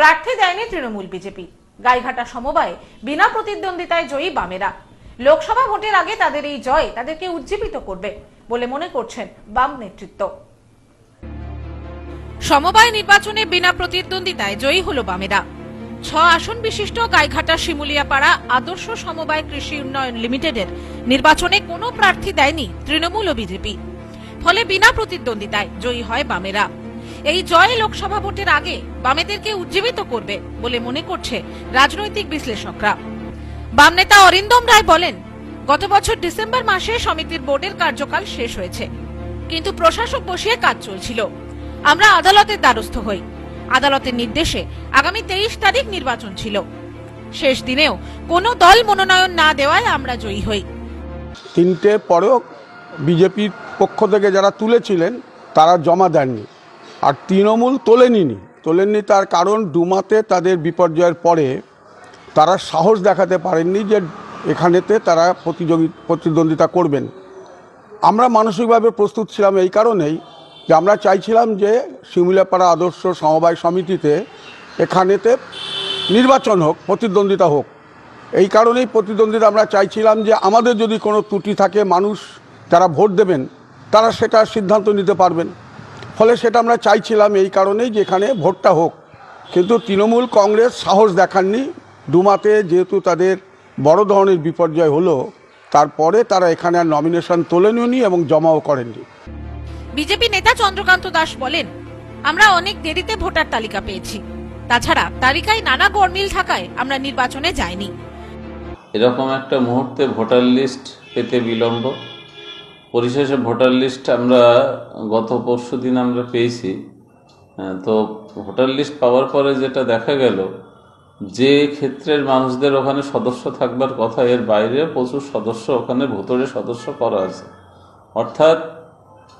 প্রার্থী দেয়নি তৃণমূল বিজেপি। গাইঘাটা সমবায়ে বিনা প্রতিদ্বন্দ্বিতায় জয়ী বামেরা। লোকসভা ভোটের আগে তাদের এই জয় তাদেরকে উজ্জীবিত করবে বলে মনে করছেন বাম নেতৃত্ব। সমবায় নির্বাচনে বিনা প্রতিদ্বন্দ্বিতায় জয়ী হল বামেরা। ছ আসন বিশিষ্ট গাইঘাটা শিমুলিয়াপাড়া আদর্শ সমবায় কৃষি উন্নয়ন লিমিটেডের নির্বাচনে কোনো প্রার্থী দেয়নি তৃণমূল ও বিজেপি। ফলে বিনা প্রতিদ্বন্দ্বিতায় জয়ী হয় বামেরা। এই জয় লোকসভা ভোটের আগে বামেদেরকে উজ্জীবিত করবে বলে মনে করছে রাজনৈতিক বিশ্লেষকরা। বাম নেতা অরিন্দম রায় বলেন, গত বছর ডিসেম্বর মাসে সমিতির বোর্ডের কার্যকাল শেষ হয়েছে, কিন্তু প্রশাসক বসিয়ে কাজ চলছিল। আমরা আদালতের দ্বারস্থ হই। আদালতের নির্দেশে আগামী তেইশ তারিখ নির্বাচন ছিল। শেষ দিনেও কোনো দল মনোনয়ন না দেওয়ায় আমরা জয়ী হই। তিনটে পরেও বিজেপির পক্ষ থেকে যারা তুলেছিলেন, তারা জমা দেননি। আর তৃণমূল তোলে তোলেনি। তোলেননি তার কারণ ডুমাতে তাদের বিপর্যয়ের পরে তারা সাহস দেখাতে পারেননি যে এখানেতে তারা প্রতিযোগী, প্রতিদ্বন্দ্বিতা করবেন। আমরা মানসিকভাবে প্রস্তুত ছিলাম এই কারণেই যে আমরা চাইছিলাম যে শিমুলাপাড়া আদর্শ সমবায় সমিতিতে এখানেতে নির্বাচন হোক, প্রতিদ্বন্দ্বিতা হোক। এই কারণেই প্রতিদ্বন্দ্বিতা আমরা চাইছিলাম যে আমাদের যদি কোনো ত্রুটি থাকে, মানুষ যারা ভোট দেবেন, তারা সেটা সিদ্ধান্ত নিতে পারবেন। ফলে সেটা আমরা চাইছিলাম এই কারণেই যে এখানে ভোটটা হোক। কিন্তু তৃণমূল কংগ্রেস সাহস দেখাননি। ডুমাতে যেহেতু তাদের বড় ধরনের বিপর্যয় হলো তারপরে তারা এখানে আর নমিনেশন তোলেনি এবং জমাও করেননি। বিজেপি নেতা চন্দ্রকান্ত দাস বলেন আমরা অনেক দেরিতে ভোটার তালিকা পেয়েছি। তাছাড়া তালিকায় নানা গরমিল থাকায় আমরা নির্বাচনে যাইনি। এরকম একটা মুহূর্তে ভোটার লিস্ট পেতে বিলম্ব। পরিশেষে ভোটার লিস্ট আমরা গত পরশু দিন আমরা পেয়েছি। হ্যাঁ, তো ভোটার লিস্ট পাওয়ার পরে যেটা দেখা গেল যে ক্ষেত্রের মানুষদের ওখানে সদস্য থাকবার কথা এর বাইরে প্রচুর সদস্য ওখানে ভোটরের সদস্য করা আছে। অর্থাৎ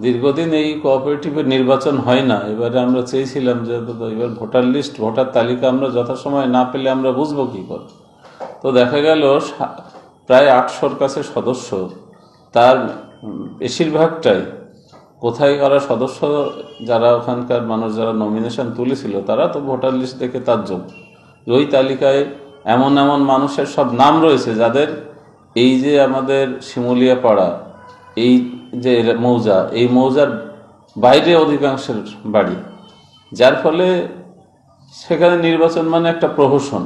দীর্ঘদিন এই কোঅপারেটিভের নির্বাচন হয় না। এবারে আমরা চেয়েছিলাম যে এবার ভোটার লিস্ট ভোটার তালিকা আমরা যথাসময়ে না পেলে আমরা বুঝব কী করে? তো দেখা গেল প্রায় আটশোর কাছে সদস্য তার বেশিরভাগটাই কোথায় কারা সদস্য, যারা ওখানকার মানুষ যারা নমিনেশন তুলেছিল, তারা তো ভোটার লিস্ট দেখে তার জন্য ওই তালিকায় এমন এমন মানুষের সব নাম রয়েছে যাদের এই যে আমাদের শিমুলিয়া পাড়া এই যে মৌজা, এই মৌজার বাইরে অধিকাংশের বাড়ি। যার ফলে সেখানে নির্বাচন মানে একটা প্রহসন।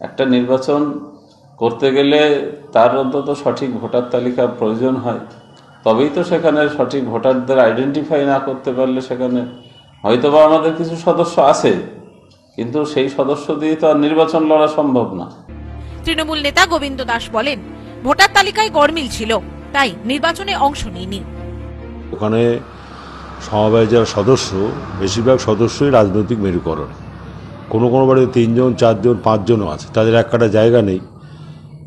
একটা নির্বাচন করতে গেলে তার অন্তত সঠিক ভোটার তালিকার প্রয়োজন হয়। তবেই তো সেখানে সঠিক ভোটারদের আইডেন্টিফাই না করতে পারলে সেখানে হয়তোবা আমাদের কিছু সদস্য আছে কিন্তু সেই সদস্য দিয়ে তো আর নির্বাচন লড়া সম্ভব না। তৃণমূল নেতা গোবিন্দ দাস বলেন ভোটার তালিকায় গরমিল ছিল তাই নির্বাচনে অংশ নিইনি। ওখানে সমবায়ের যারা সদস্য বেশিরভাগ সদস্যই রাজনৈতিক মেরুকরণ। কোনো কোনো বাড়িতে তিনজন চারজন পাঁচজনও আছে তাদের এক কাটা জায়গা নেই।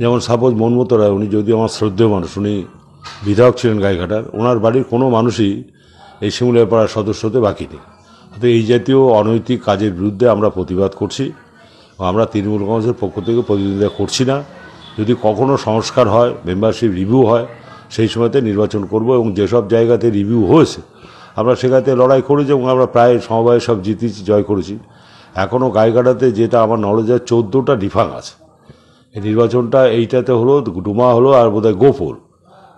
যেমন সাপোজ মনমতো রায় উনি যদিও আমার শ্রদ্ধেয় মানুষ উনি বিধায়ক ছিলেন গাইঘাটার, ওনার বাড়ির কোনো মানুষই এই শিমুলিয়া পাড়ার সদস্য হতে বাকি নেই। তো এই জাতীয় অনৈতিক কাজের বিরুদ্ধে আমরা প্রতিবাদ করছি আমরা তৃণমূল কংগ্রেসের পক্ষ থেকে প্রতিদ্বন্দ্বিতা করছি না। যদি কখনো সংস্কার হয় মেম্বারশিপ রিভিউ হয়, সেই সময়তে নির্বাচন করব এবং যেসব জায়গাতে রিভিউ হয়েছে, আমরা সেখানে লড়াই করেছি এবং আমরা প্রায় সমবায় সব জিতেছি, জয় করেছি। এখনও গায়েঘাটাতে যেটা আমার নলেজের চোদ্দোটা ডিফাং আছে। এই নির্বাচনটা এইটাতে হলো, ডুমা হলো আর বোধহয় গোপুর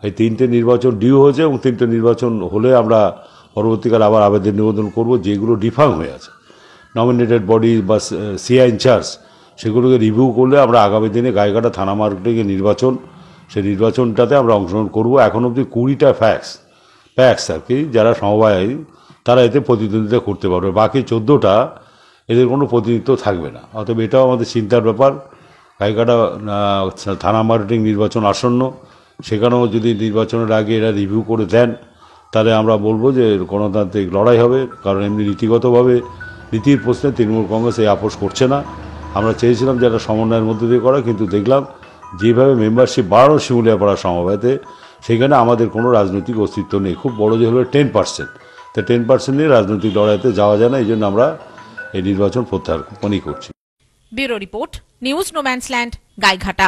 এই তিনটে নির্বাচন ডিউ হয়েছে এবং তিনটে নির্বাচন হলে আমরা পরবর্তীকালে আবার আবেদন নিবেদন করব যেগুলো ডিফাং হয়ে আছে। নমিনেটেড বডি বা সিআই ইনচার্জ সেগুলোকে রিভিউ করলে আমরা আগামী দিনে গায়েঘাটা থানা মার্কেটিংয়ে নির্বাচন সেই নির্বাচনটাতে আমরা অংশগ্রহণ করব। এখন অবধি কুড়িটা ফ্যাক্স প্যাক্স আর কি যারা সমবায় তারা এতে প্রতিদ্বন্দ্বিতা করতে পারবে। বাকি চোদ্দোটা এদের কোনো প্রতিনিধিত্ব থাকবে না। অতএব এটাও আমাদের চিন্তার ব্যাপার। আহ, থানা মার্কেটিং নির্বাচন আসন্ন। সেখানেও যদি নির্বাচনের আগে এরা রিভিউ করে দেন, তাহলে আমরা বলব যে গণতান্ত্রিক লড়াই হবে। কারণ এমনি নীতিগতভাবে নীতির প্রশ্নে তৃণমূল কংগ্রেস এই আপোষ করছে না। আমরা চেয়েছিলাম যে একটা সমন্বয়ের মধ্যে দিয়ে করা, কিন্তু দেখলাম যেভাবে মেম্বারশিপ বাড়ানো শিমুলিয়া পাড়া সমবায়তে, সেখানে আমাদের কোনো রাজনৈতিক অস্তিত্ব নেই। খুব বড় যে হলো টেন পার্সেন্ট তো টেন পার্সেন্ট নিয়ে রাজনৈতিক লড়াইতে যাওয়া যায় না এই জন্য আমরা এই নির্বাচন প্রত্যাহার করছি। Bureau report, news no man's land, Gaighata.